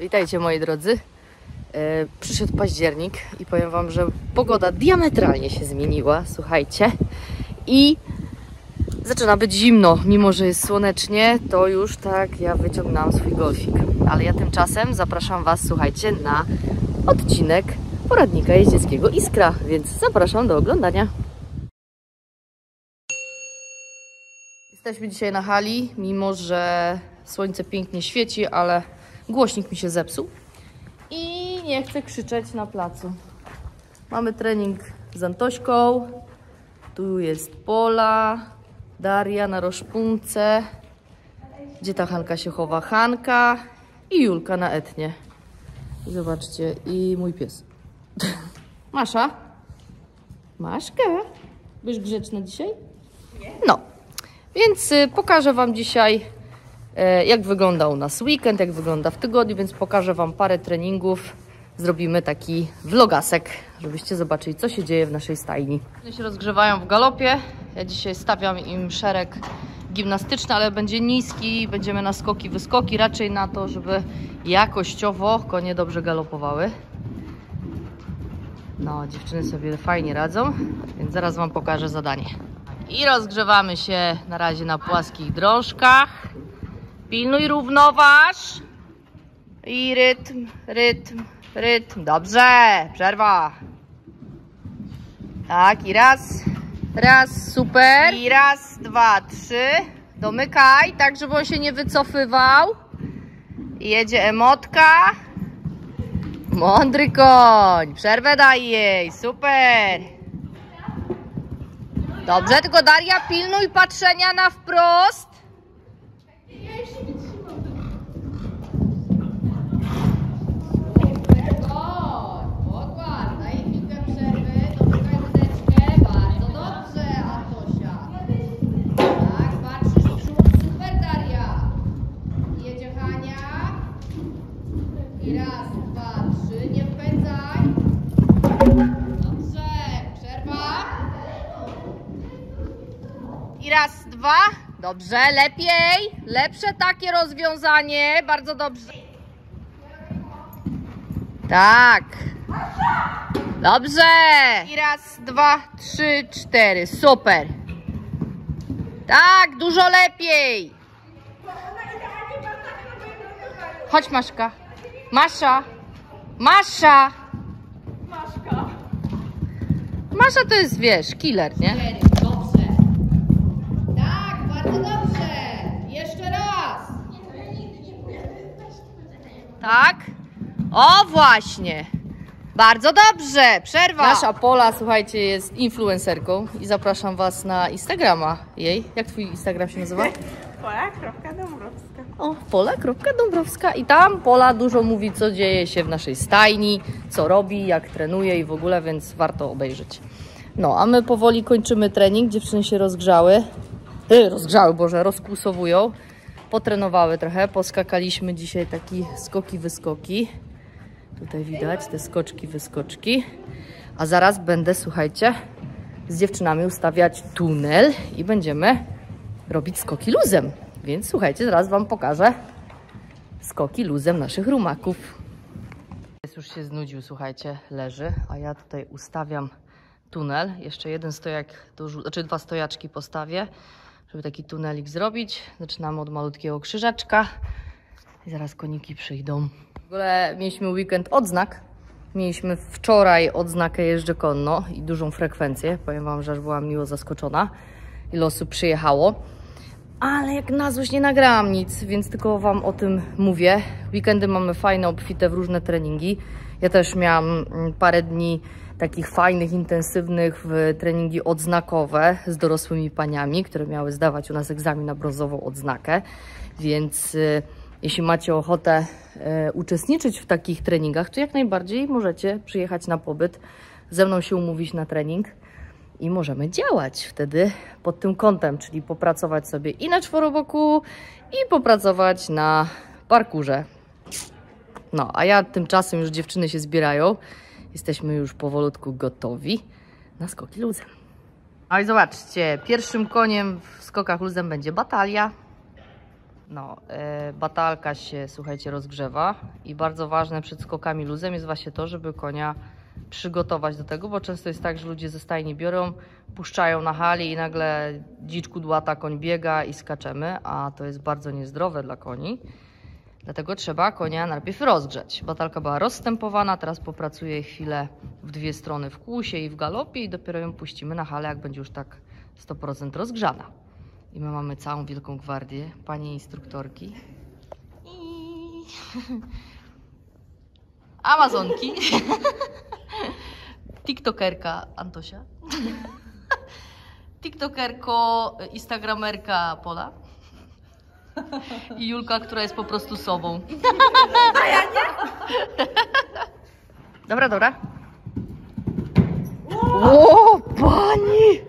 Witajcie moi drodzy. E, przyszedł październik i powiem Wam, że pogoda diametralnie się zmieniła, słuchajcie. I zaczyna być zimno, mimo że jest słonecznie, to już tak ja wyciągnęłam swój golfik. Ale ja tymczasem zapraszam Was, słuchajcie, na odcinek poradnika jeździeckiego Iskra, więc zapraszam do oglądania. Jesteśmy dzisiaj na hali, mimo że słońce pięknie świeci, ale głośnik mi się zepsuł i nie chcę krzyczeć na placu. Mamy trening z Antośką, tu jest Pola, Daria na roszpunce, gdzie ta Hanka się chowa? Hanka i Julka na etnie. I zobaczcie, i mój pies. Masza? Maszka? Byś grzeczna dzisiaj? No, więc y, pokażę Wam dzisiaj, jak wygląda u nas weekend, jak wygląda w tygodniu, więc pokażę Wam parę treningów. Zrobimy taki vlogasek, żebyście zobaczyli, co się dzieje w naszej stajni. One się rozgrzewają w galopie. Ja dzisiaj stawiam im szereg gimnastyczny, ale będzie niski, będziemy na skoki, wyskoki, raczej na to, żeby jakościowo konie dobrze galopowały. No, dziewczyny sobie fajnie radzą, więc zaraz Wam pokażę zadanie. I rozgrzewamy się na razie na płaskich drążkach. Pilnuj równoważ. I rytm, rytm, rytm. Dobrze, przerwa. Tak, i raz, raz, super. I raz, dwa, trzy. Domykaj, tak żeby on się nie wycofywał. I jedzie emotka. Mądry koń. Przerwę daj jej, super. Dobrze, tylko Daria, pilnuj patrzenia na wprost. Dobrze, lepiej. Lepsze takie rozwiązanie. Bardzo dobrze. Tak. Dobrze. I raz, dwa, trzy, cztery. Super. Tak, dużo lepiej. Chodź, Maszka. Masza. Masza. Masza to jest, wiesz, killer, nie? Dobrze. Bardzo dobrze. Jeszcze raz. Tak? O, właśnie. Bardzo dobrze. Przerwa. Nasza Pola, słuchajcie, jest influencerką i zapraszam Was na Instagrama jej. Jak Twój Instagram się nazywa? Pola.dąbrowska. O, pola.dąbrowska i tam Pola dużo mówi, co dzieje się w naszej stajni, co robi, jak trenuje i w ogóle, więc warto obejrzeć. No, a my powoli kończymy trening, dziewczyny się rozgrzały, y, rozgrzały, boże, rozkłusowują, potrenowały trochę, poskakaliśmy dzisiaj taki skoki, wyskoki. Tutaj widać te skoczki, wyskoczki. A zaraz będę, słuchajcie, z dziewczynami ustawiać tunel i będziemy robić skoki luzem. Więc słuchajcie, zaraz Wam pokażę skoki luzem naszych rumaków. Jest już się znudził, słuchajcie, leży, a ja tutaj ustawiam tunel. Jeszcze jeden stojak, dorzu- znaczy dwa stojaczki postawię, żeby taki tunelik zrobić. Zaczynamy od malutkiego krzyżaczka i zaraz koniki przyjdą. W ogóle mieliśmy weekend odznak. Mieliśmy wczoraj odznakę jeżdżę konno i dużą frekwencję. Powiem Wam, że aż byłam miło zaskoczona, ile osób przyjechało. Ale jak na złość nie nagrałam nic, więc tylko Wam o tym mówię. Weekendy mamy fajne, obfite w różne treningi. Ja też miałam mm, parę dni takich fajnych, intensywnych w treningi odznakowe z dorosłymi paniami, które miały zdawać u nas egzamin na brązową odznakę. Więc y, jeśli macie ochotę y, uczestniczyć w takich treningach, to jak najbardziej możecie przyjechać na pobyt, ze mną się umówić na trening i możemy działać wtedy pod tym kątem, czyli popracować sobie i na czworoboku, i popracować na parkurze. No, a ja tymczasem już dziewczyny się zbierają. Jesteśmy już powolutku gotowi na skoki luzem. No i zobaczcie, pierwszym koniem w skokach luzem będzie batalia. No, e, batalka się, słuchajcie, rozgrzewa i bardzo ważne przed skokami luzem jest właśnie to, żeby konia przygotować do tego, bo często jest tak, że ludzie ze stajni biorą, puszczają na hali i nagle dzicz kudłata, koń biega i skaczemy, a to jest bardzo niezdrowe dla koni. Dlatego trzeba konia najpierw rozgrzać. Batalka była rozstępowana, teraz popracuje chwilę w dwie strony w kłusie i w galopie i dopiero ją puścimy na halę, jak będzie już tak 100% rozgrzana. I my mamy całą wielką gwardię, panie instruktorki. I... Amazonki. TikTokerka Antosia. TikTokerko, Instagramerka Pola. I Julka, która jest po prostu sobą. A ja nie? Dobra, dobra. O, pani!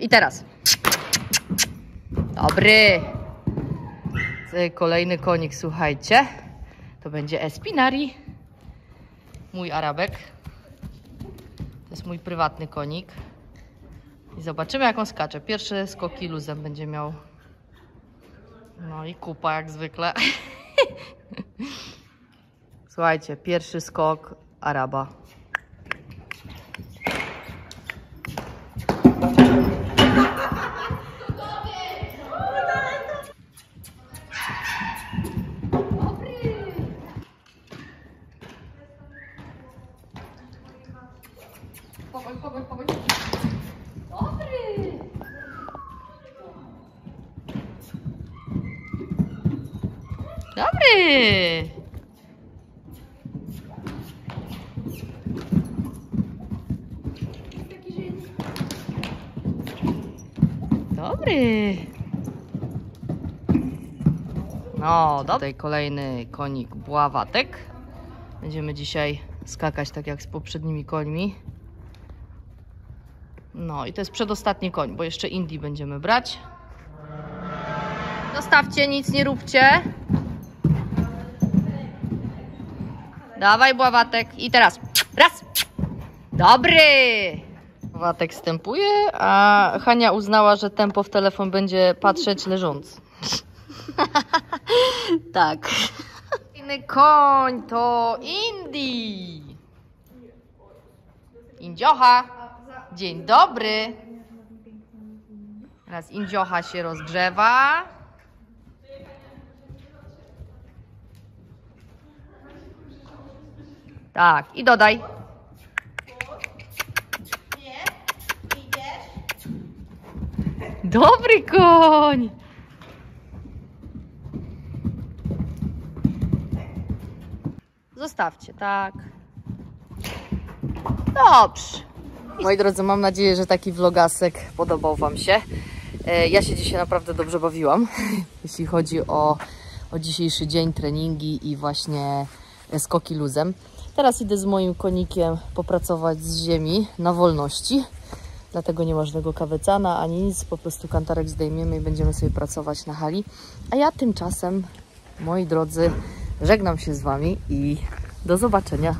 I teraz. Dobry. Kolejny konik, słuchajcie. To będzie Espinari. Mój Arabek. To jest mój prywatny konik. I zobaczymy, jak on skacze. Pierwsze skoki luzem będzie miał. No i kupa, jak zwykle. Słuchajcie, pierwszy skok Araba. Powoli, powoli, powoli. Dobry! Dobry! Dobry! No, tutaj kolejny konik Bławatek. Będziemy dzisiaj skakać tak jak z poprzednimi końmi. No i to jest przedostatni koń, bo jeszcze Indii będziemy brać. Zostawcie, nic nie róbcie. Dawaj, Bławatek. I teraz. Raz. Dobry. Bławatek stępuje, a Hania uznała, że tempo w telefon będzie patrzeć leżąc. tak. Inny koń to Indii. Indziocha. Dzień dobry. Teraz Indziocha się rozgrzewa. Tak, i dodaj. Dobry koń. Zostawcie, tak. Dobrze. Moi drodzy, mam nadzieję, że taki vlogasek podobał Wam się. E, Ja się dzisiaj naprawdę dobrze bawiłam, jeśli chodzi o, o dzisiejszy dzień, treningi i właśnie skoki luzem. Teraz idę z moim konikiem popracować z ziemi na wolności. Dlatego nie ma żadnego kawecana ani nic, po prostu kantarek zdejmiemy i będziemy sobie pracować na hali. A ja tymczasem, moi drodzy, żegnam się z Wami i do zobaczenia